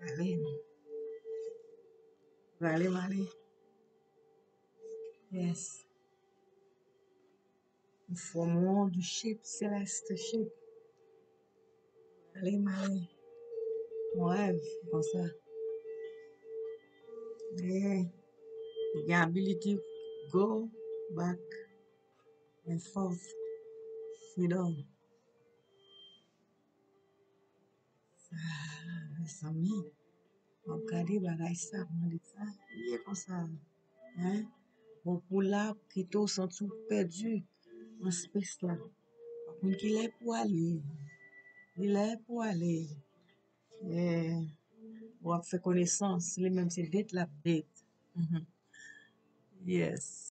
Ale, ale male. Yes. Nous formons du shape céleste, shape. Ale male. Mon rêve, comme ça. You can ability go back and forth. Freedom. Mes ami, wap gade bagay sa, mwen de sa, ye kon sa. hein? Bon pou la, kito san tou perdu, an spes la. Mwen ki lè pou ale, li lè pou ale. Wap fè konesans, li menm se det la det. Yes.